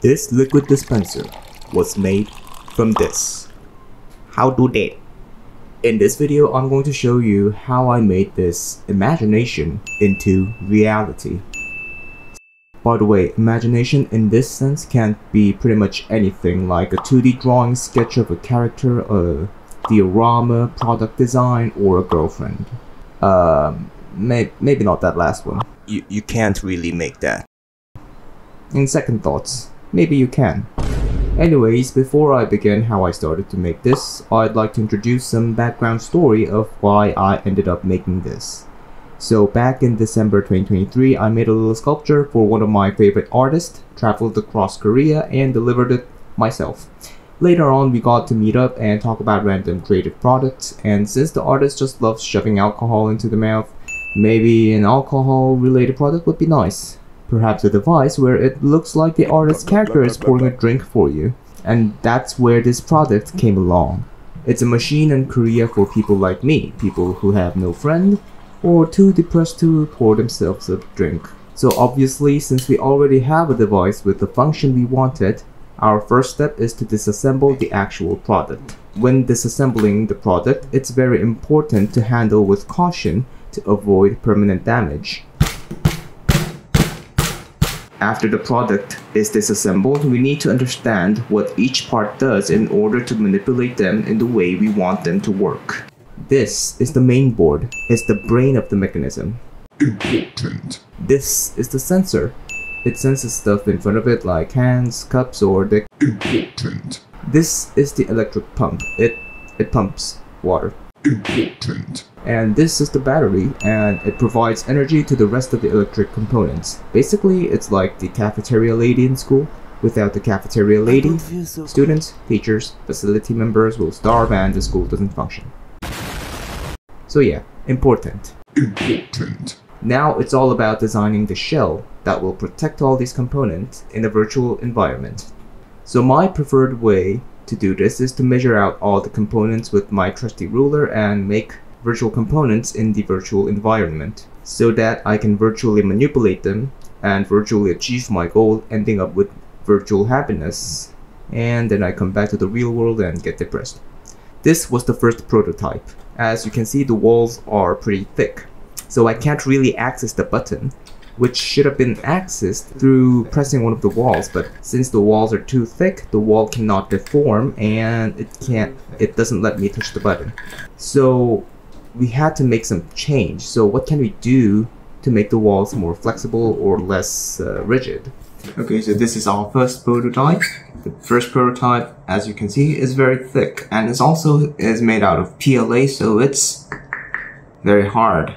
This liquid dispenser was made from this. How do that? In this video, I'm going to show you how I made this imagination into reality. By the way, imagination in this sense can be pretty much anything like a 2D drawing sketch of a character, a diorama, product design, or a girlfriend. Um, may maybe not that last one. You, you can't really make that. In second thoughts, maybe you can. Anyways, before I begin how I started to make this, I'd like to introduce some background story of why I ended up making this. So back in December 2023, I made a little sculpture for one of my favorite artists, traveled across Korea and delivered it myself. Later on, we got to meet up and talk about random creative products, and since the artist just loves shoving alcohol into the mouth, maybe an alcohol related product would be nice. Perhaps a device where it looks like the artist's character is pouring a drink for you. And that's where this product came along. It's a machine in Korea for people like me, people who have no friend, or too depressed to pour themselves a drink. So obviously, since we already have a device with the function we wanted, our first step is to disassemble the actual product. When disassembling the product, it's very important to handle with caution to avoid permanent damage. After the product is disassembled, we need to understand what each part does in order to manipulate them in the way we want them to work. This is the main board, it's the brain of the mechanism. Important. This is the sensor. It senses stuff in front of it like hands, cups, or the... Important. This is the electric pump. It, it pumps water. Important. And this is the battery, and it provides energy to the rest of the electric components. Basically, it's like the cafeteria lady in school. Without the cafeteria lady, students, teachers, facility members will starve and the school doesn't function. So yeah, important. Important. Now it's all about designing the shell that will protect all these components in a virtual environment. So my preferred way to do this is to measure out all the components with my trusty ruler and make virtual components in the virtual environment so that I can virtually manipulate them and virtually achieve my goal ending up with virtual happiness and then I come back to the real world and get depressed. This was the first prototype. As you can see the walls are pretty thick so I can't really access the button which should have been accessed through pressing one of the walls but since the walls are too thick the wall cannot deform and it can't it doesn't let me touch the button so we had to make some change so what can we do to make the walls more flexible or less uh, rigid okay so this is our first prototype the first prototype as you can see is very thick and it's also is made out of PLA so it's very hard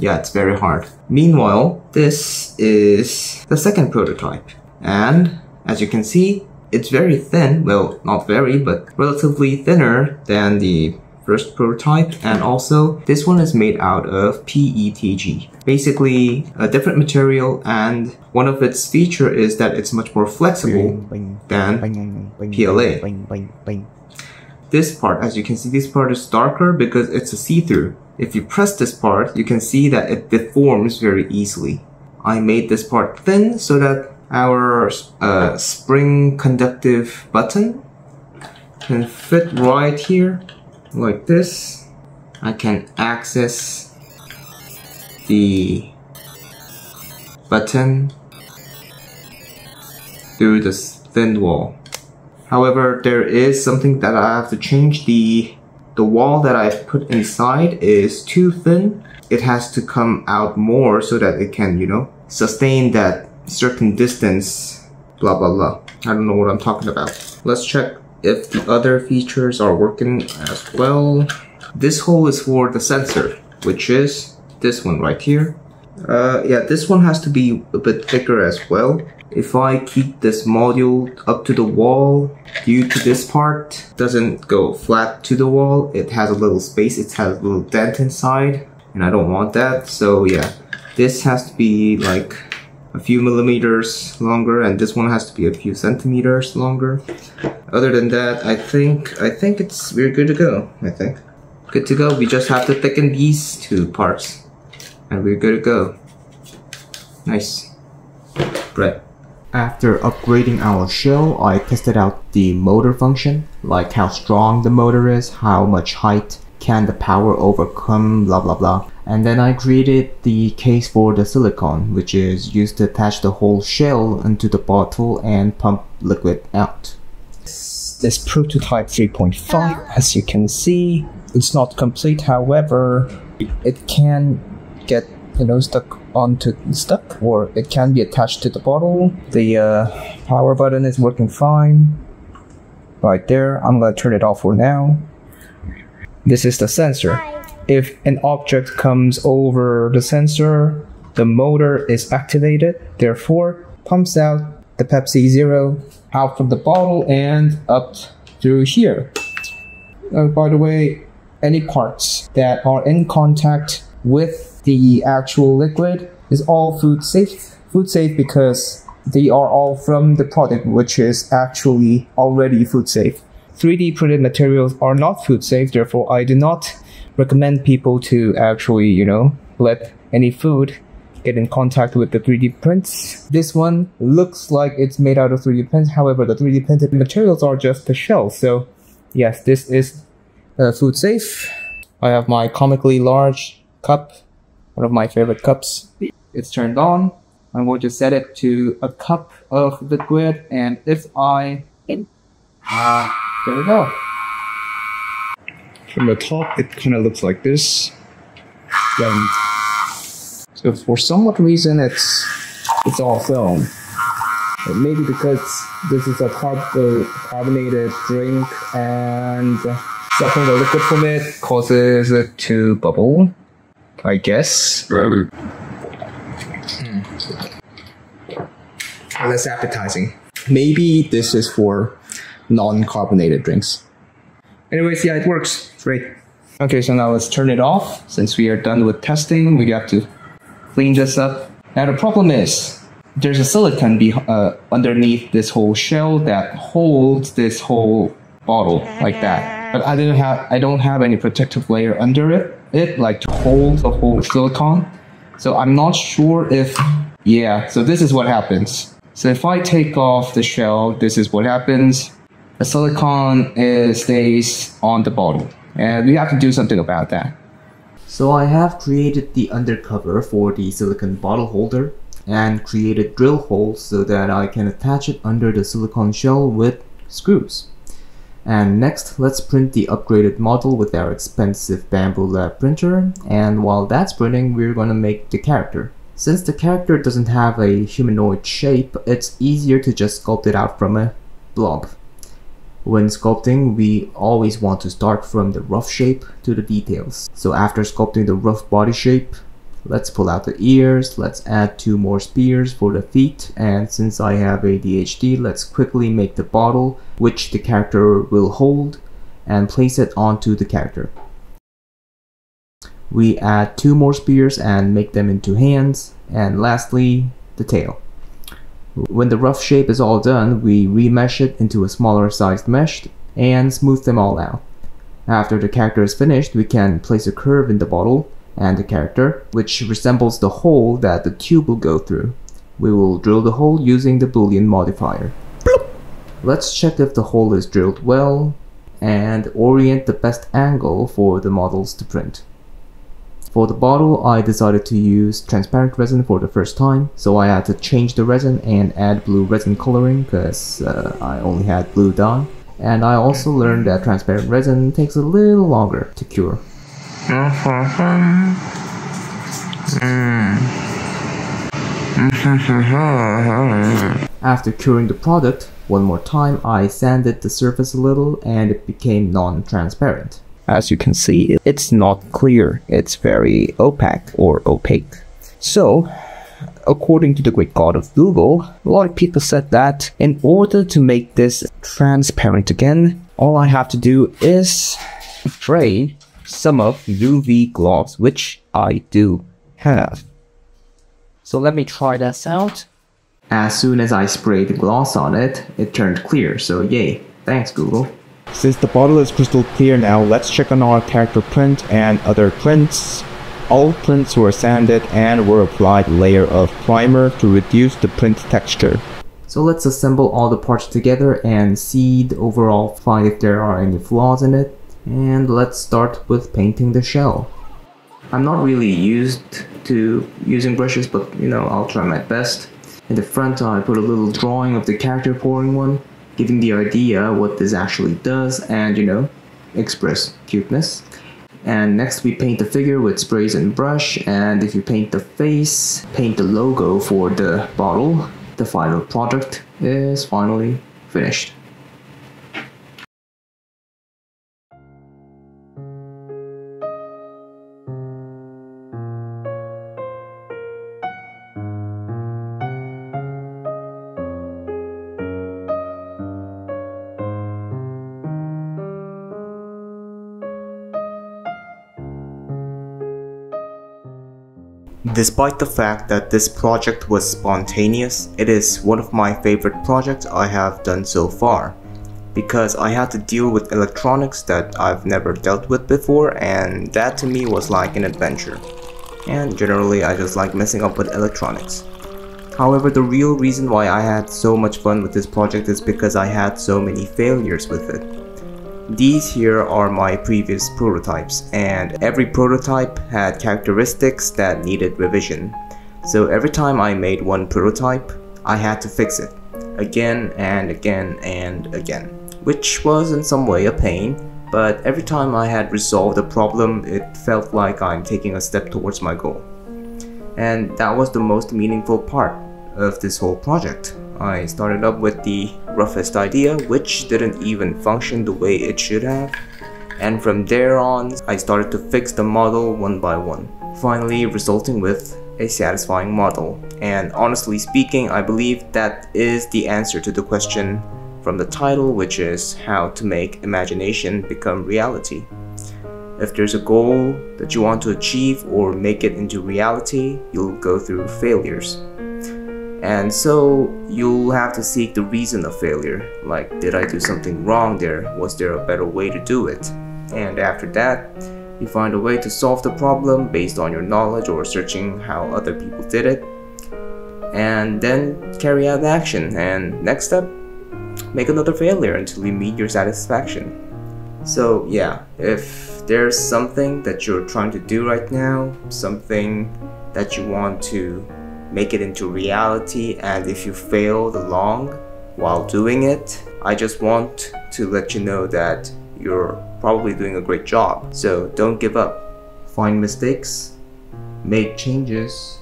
yeah, it's very hard. Meanwhile, this is the second prototype. And as you can see, it's very thin. Well, not very, but relatively thinner than the first prototype. And also, this one is made out of PETG. Basically, a different material and one of its feature is that it's much more flexible than PLA. This part, as you can see, this part is darker because it's a see-through. If you press this part, you can see that it deforms very easily. I made this part thin so that our uh, spring conductive button can fit right here like this. I can access the button through this thin wall. However, there is something that I have to change the the wall that I've put inside is too thin. It has to come out more so that it can, you know, sustain that certain distance, blah, blah, blah. I don't know what I'm talking about. Let's check if the other features are working as well. This hole is for the sensor, which is this one right here. Uh, yeah, this one has to be a bit thicker as well. If I keep this module up to the wall, due to this part doesn't go flat to the wall, it has a little space, it has a little dent inside, and I don't want that, so yeah. This has to be like a few millimeters longer, and this one has to be a few centimeters longer. Other than that, I think, I think it's, we're good to go, I think. Good to go, we just have to thicken these two parts, and we're good to go. Nice. Bread. After upgrading our shell, I tested out the motor function, like how strong the motor is, how much height can the power overcome, blah blah blah. And then I created the case for the silicon, which is used to attach the whole shell into the bottle and pump liquid out. This prototype 3.5, as you can see, it's not complete. However, it can get you know stuck onto stuck, or it can be attached to the bottle. The uh, power button is working fine. Right there. I'm gonna turn it off for now. This is the sensor. If an object comes over the sensor, the motor is activated, therefore pumps out the Pepsi Zero out from the bottle and up through here. Uh, by the way, any parts that are in contact with the actual liquid is all food safe. Food safe because they are all from the product, which is actually already food safe. 3D printed materials are not food safe, therefore I do not recommend people to actually, you know, let any food get in contact with the 3D prints. This one looks like it's made out of 3D prints, however, the 3D printed materials are just the shell. So, yes, this is uh, food safe. I have my comically large cup, one of my favorite cups. It's turned on. I'm going to set it to a cup of liquid, and if I, uh, there we go. From the top, it kind of looks like this. And so for some odd reason, it's it's all film. Maybe because this is a carb carbonated drink and sucking the liquid from it causes it to bubble. I guess. Better. Hmm. Less appetizing. Maybe this is for non-carbonated drinks. Anyways, yeah, it works. Great. Okay, so now let's turn it off. Since we are done with testing, we have to clean this up. Now the problem is there's a silicon be- uh, underneath this whole shell that holds this whole bottle like that. But I didn't have I don't have any protective layer under it, it like to hold the whole silicon. So I'm not sure if yeah. So this is what happens. So if I take off the shell, this is what happens. The silicon stays on the bottle, and we have to do something about that. So I have created the undercover for the silicon bottle holder and created drill holes so that I can attach it under the silicone shell with screws. And next, let's print the upgraded model with our expensive Bambu Lab printer, and while that's printing, we're gonna make the character. Since the character doesn't have a humanoid shape, it's easier to just sculpt it out from a blob. When sculpting, we always want to start from the rough shape to the details. So after sculpting the rough body shape, let's pull out the ears, let's add two more spears for the feet, and since I have ADHD, let's quickly make the bottle, which the character will hold, and place it onto the character. We add two more spears and make them into hands, and lastly, the tail. When the rough shape is all done, we remesh it into a smaller sized mesh and smooth them all out. After the character is finished, we can place a curve in the bottle and the character, which resembles the hole that the tube will go through. We will drill the hole using the boolean modifier. Let's check if the hole is drilled well and orient the best angle for the models to print. For the bottle, I decided to use transparent resin for the first time, so I had to change the resin and add blue resin coloring because uh, I only had blue dye. And I also learned that transparent resin takes a little longer to cure. After curing the product, one more time I sanded the surface a little and it became non-transparent. As you can see, it's not clear. It's very opaque or opaque. So, according to the great god of Google, a lot of people said that in order to make this transparent again, all I have to do is spray some of UV gloss, which I do have. So let me try this out. As soon as I sprayed the gloss on it, it turned clear, so yay. Thanks Google. Since the bottle is crystal clear now, let's check on our character print and other prints. All prints were sanded and were applied layer of primer to reduce the print texture. So let's assemble all the parts together and see the overall find if there are any flaws in it. And let's start with painting the shell. I'm not really used to using brushes, but you know, I'll try my best. In the front, I put a little drawing of the character pouring one, giving the idea what this actually does and, you know, express cuteness. And next we paint the figure with sprays and brush and if you paint the face, paint the logo for the bottle, the final product is finally finished. Despite the fact that this project was spontaneous, it is one of my favorite projects I have done so far because I had to deal with electronics that I've never dealt with before and that to me was like an adventure. And generally I just like messing up with electronics. However, the real reason why I had so much fun with this project is because I had so many failures with it. These here are my previous prototypes and every prototype had characteristics that needed revision. So every time I made one prototype, I had to fix it again and again and again, which was in some way a pain, but every time I had resolved a problem, it felt like I'm taking a step towards my goal. And that was the most meaningful part of this whole project. I started up with the roughest idea, which didn't even function the way it should have. And from there on, I started to fix the model one by one, finally resulting with a satisfying model. And honestly speaking, I believe that is the answer to the question from the title, which is how to make imagination become reality. If there's a goal that you want to achieve or make it into reality, you'll go through failures. And so you'll have to seek the reason of failure. Like, did I do something wrong there? Was there a better way to do it? And after that, you find a way to solve the problem based on your knowledge or searching how other people did it. And then carry out the action. And next step, make another failure until you meet your satisfaction. So, yeah, if there's something that you're trying to do right now, something that you want to make it into reality and if you failed along while doing it, I just want to let you know that you're probably doing a great job. So don't give up. Find mistakes, make changes,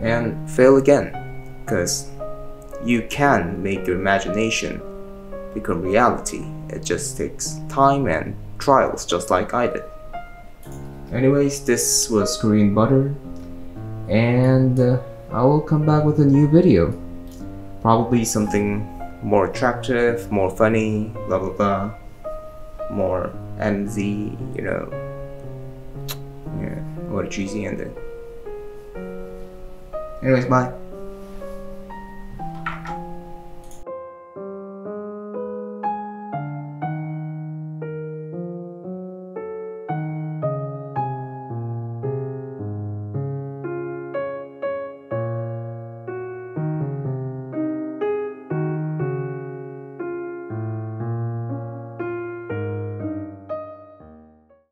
and fail again. Because you can make your imagination become reality. It just takes time and trials, just like I did. Anyways, this was Korean Butter and uh, I will come back with a new video. Probably something more attractive, more funny, blah blah blah, more MZ, you know. Yeah, what a cheesy ending. Anyways, bye.